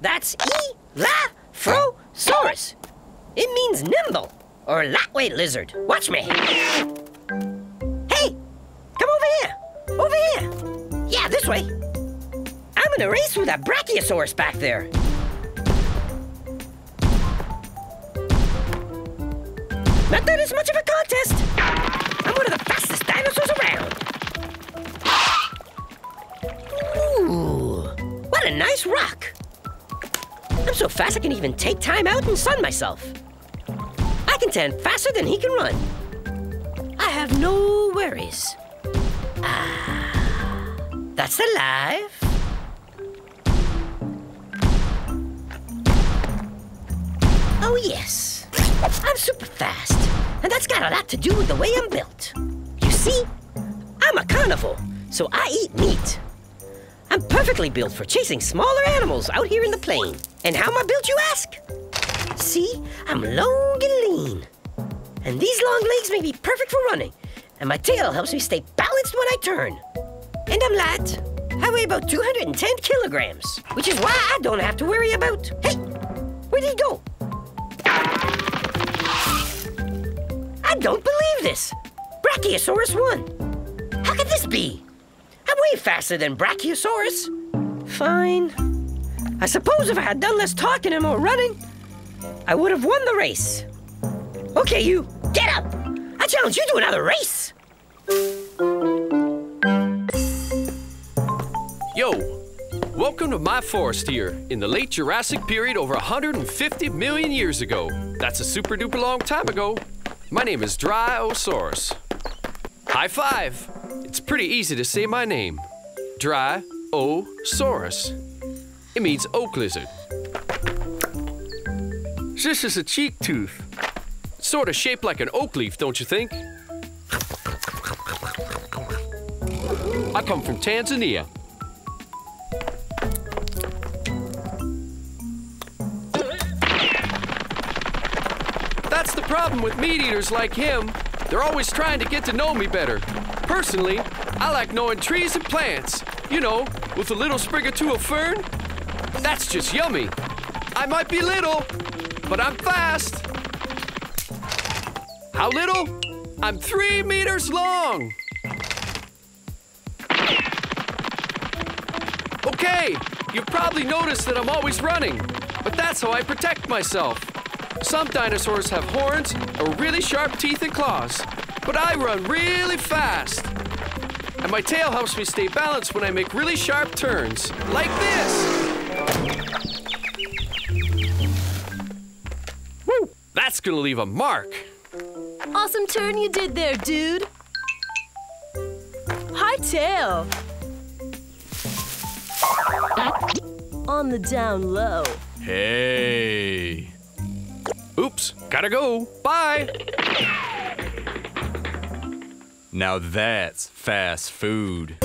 That's E-la-fro-saurus. It means nimble or lightweight lizard. Watch me. Hey, come over here. Over here. Yeah, this way. I'm in a race with that Brachiosaurus back there. Not that it's much of a contest. I'm one of the fastest dinosaurs around. Ooh, what a nice rock. I'm so fast I can even take time out and sun myself. I can tan faster than he can run. I have no worries. Ah, that's the life. Oh, yes. I'm super fast, and that's got a lot to do with the way I'm built. You see, I'm a carnivore, so I eat meat. I'm perfectly built for chasing smaller animals out here in the plain. And how am I built, you ask? See, I'm long and lean. And these long legs make me perfect for running. And my tail helps me stay balanced when I turn. And I'm light. I weigh about 210 kilograms, which is why I don't have to worry about. Hey, where'd he go? I don't believe this. Brachiosaurus won. How could this be? I'm way faster than Brachiosaurus. Fine. I suppose if I had done less talking and more running, I would have won the race. Okay, you, get up! I challenge you to another race! Yo, welcome to my forest here in the late Jurassic period over 150 million years ago. That's a super duper long time ago. My name is Dryosaurus. High five! It's pretty easy to say my name. Dry Dryosaurus. It means oak lizard. This is a cheek tooth. Sort of shaped like an oak leaf, don't you think? I come from Tanzania. That's the problem with meat eaters like him. They're always trying to get to know me better. Personally, I like knowing trees and plants. You know, with a little sprig or two of fern. That's just yummy. I might be little, but I'm fast. How little? I'm three meters long. Okay, you've probably noticed that I'm always running, but that's how I protect myself. Some dinosaurs have horns or really sharp teeth and claws, but I run really. And my tail helps me stay balanced when I make really sharp turns, like this. Woo! That's gonna leave a mark. Awesome turn you did there, dude. High tail. On the down low. Hey. Oops, gotta go. Bye. Now that's fast food.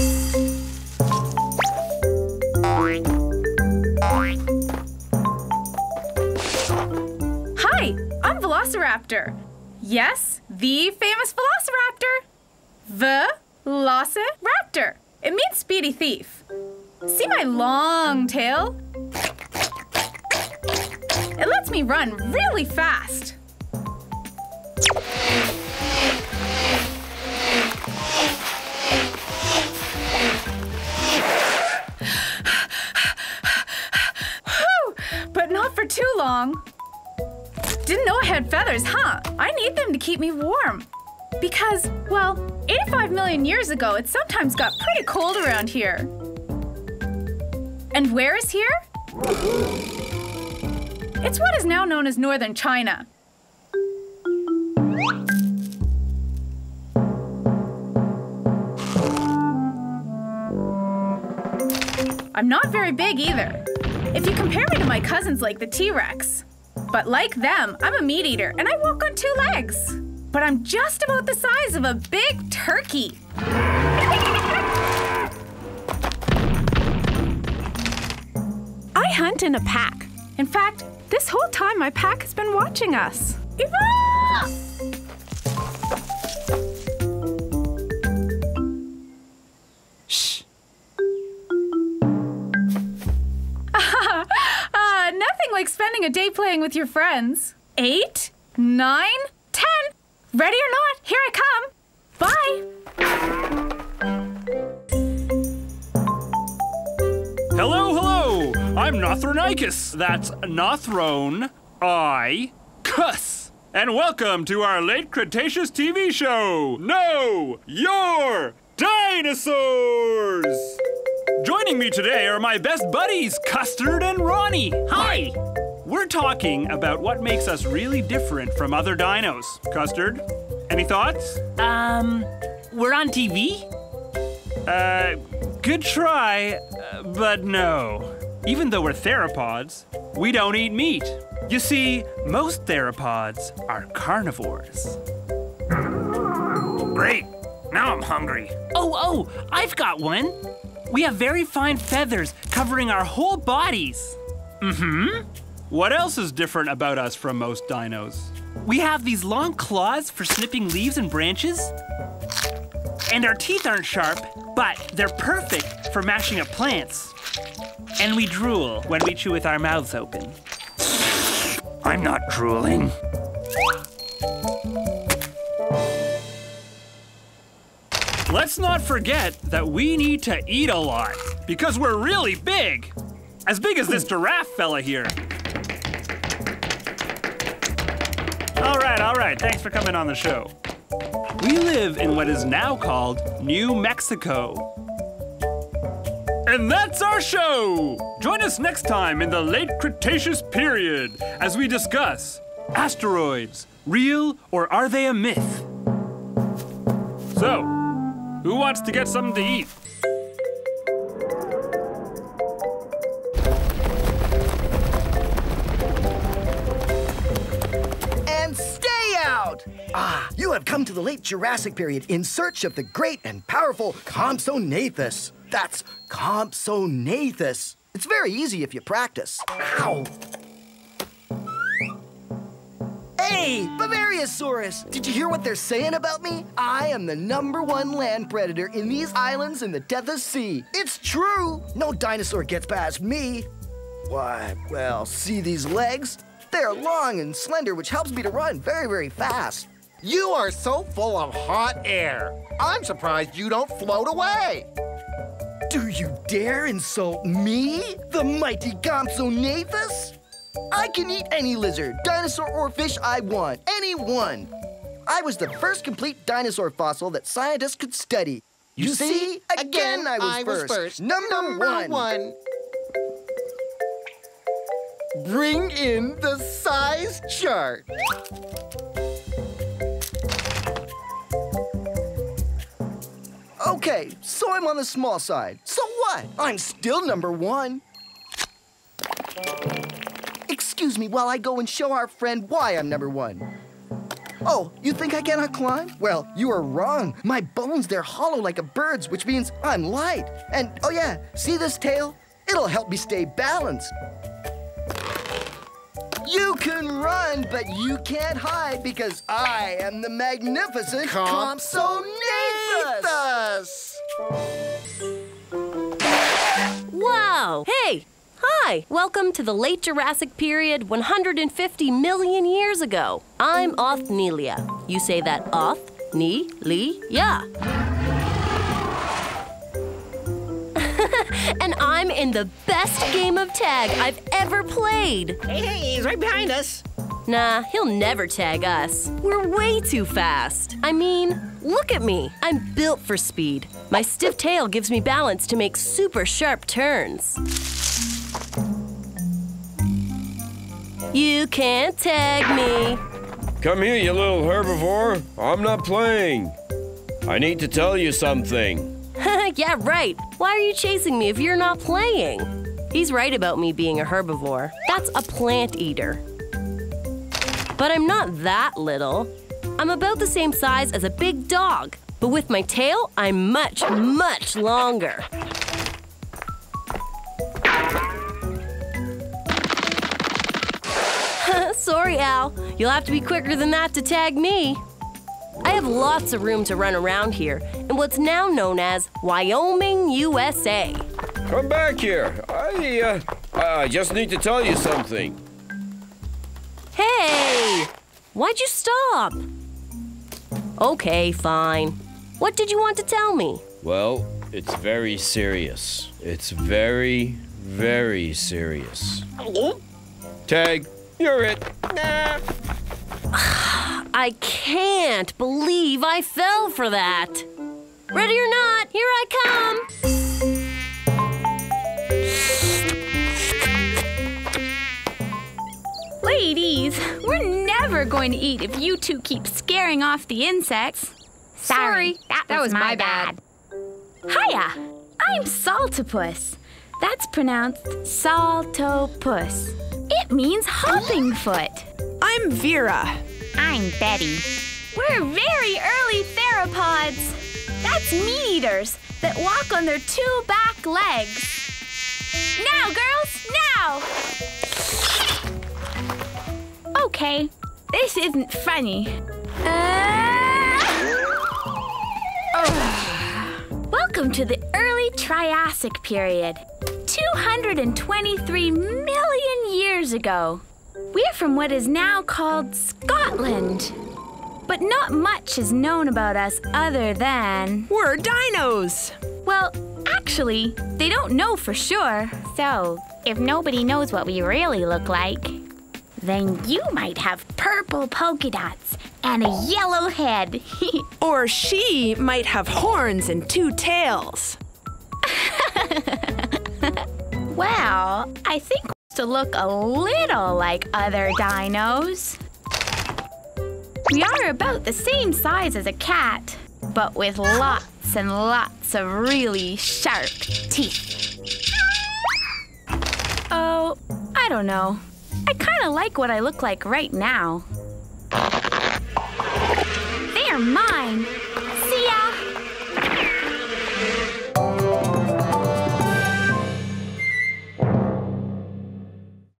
Hi, I'm Velociraptor. Yes, the famous Velociraptor. Velociraptor. It means speedy thief. See my long tail? It lets me run really fast. Long. Didn't know I had feathers, huh? I need them to keep me warm. Because, well, 85 million years ago, it sometimes got pretty cold around here. And where is here? It's what is now known as northern China. I'm not very big either. If you compare me to my cousins like the T-Rex. But like them, I'm a meat eater and I walk on two legs. But I'm just about the size of a big turkey. I hunt in a pack. In fact, this whole time my pack has been watching us. Eva! A day playing with your friends. Eight, nine, ten. Ready or not, here I come. Bye. Hello, hello! I'm Nothronychus. That's Nothrone I Cuss. And welcome to our late Cretaceous TV show. No, your dinosaurs! Joining me today are my best buddies, Custard and Ronnie. Hi! We're talking about what makes us really different from other dinos. Custard, any thoughts? Um, we're on TV? Uh, good try, uh, but no. Even though we're theropods, we don't eat meat. You see, most theropods are carnivores. Great! Now I'm hungry. Oh, oh, I've got one. We have very fine feathers covering our whole bodies. What else is different about us from most dinos? We have these long claws for snipping leaves and branches. And our teeth aren't sharp, but they're perfect for mashing up plants. And we drool when we chew with our mouths open. I'm not drooling. Let's not forget that we need to eat a lot because we're really big. As big as this giraffe fella here. All right, all right. Thanks for coming on the show. We live in what is now called New Mexico. And that's our show! Join us next time in the late Cretaceous period as we discuss asteroids, real or are they a myth? So, who wants to get something to eat? Ah, you have come to the late Jurassic period in search of the great and powerful Compsognathus. That's Compsognathus. It's very easy if you practice. Ow! Hey, Bavariasaurus! Did you hear what they're saying about me? I am the number one land predator in these islands in the Tethys Sea. It's true! No dinosaur gets past me. Why, well, see these legs? They're long and slender, which helps me to run very, very fast. You are so full of hot air. I'm surprised you don't float away. Do you dare insult me, the mighty Compsognathus? I can eat any lizard, dinosaur, or fish I want. Any one. I was the first complete dinosaur fossil that scientists could study. You, see? Again, I was, first. first Number, one. one. Bring in the size chart. Okay, so I'm on the small side. So what? I'm still number one. Excuse me while I go and show our friend why I'm number one. Oh, you think I cannot climb? Well, you are wrong. My bones, they're hollow like a bird's, which means I'm light. And oh yeah, see this tail? It'll help me stay balanced. You can run, but you can't hide because I am the magnificent Compsognathus. Wow! Hey! Hi! Welcome to the late Jurassic period 150 million years ago. I'm Othnielia. You say that Oth, Ni, Li, Ya. And I'm in the best game of tag I've ever played. Hey, hey, he's right behind us. Nah, he'll never tag us. We're way too fast. I mean, look at me. I'm built for speed. My stiff tail gives me balance to make super sharp turns. You can't tag me. Come here, you little herbivore. I'm not playing. I need to tell you something. yeah, right. Why are you chasing me if you're not playing? He's right about me being a herbivore. That's a plant eater. But I'm not that little. I'm about the same size as a big dog, but with my tail, I'm much, much longer. Sorry, Al. You'll have to be quicker than that to tag me. I have lots of room to run around here in what's now known as Wyoming, USA. Come back here. I, uh, I just need to tell you something. Hey! Why'd you stop? Okay, fine. What did you want to tell me? Well, it's very serious. It's very, very serious. Tag, you're it. I can't believe I fell for that. Ready or not, here I come. Ladies, we're never going to eat if you two keep scaring off the insects. Sorry, that was my bad. Hiya, I'm Saltopus. That's pronounced Saltopus. It means hopping foot. I'm Vera. I'm Betty. We're very early theropods. That's meat eaters that walk on their two back legs. Now, girls, now! Okay, this isn't funny. Uh... Welcome to the early Triassic period. 223 million years ago. We're from what is now called Scotland. But not much is known about us other than. We're dinos! Well, actually, they don't know for sure. So, if nobody knows what we really look like, then you might have purple polka dots and a yellow head. or she might have horns and two tails. well, I think to look a little like other dinos. We are about the same size as a cat, but with lots and lots of really sharp teeth. Oh, I don't know. I kind of like what I look like right now. They are mine.